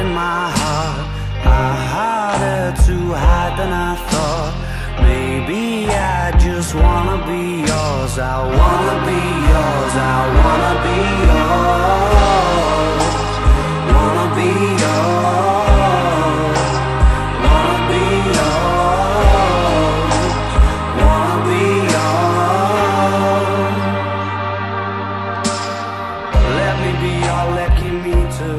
in my heart. My harder to hide than I thought. Maybe I just wanna be yours. I wanna be yours, I wanna be yours. Wanna be yours. Wanna be yours. Wanna be yours. Let me be your lucky meter.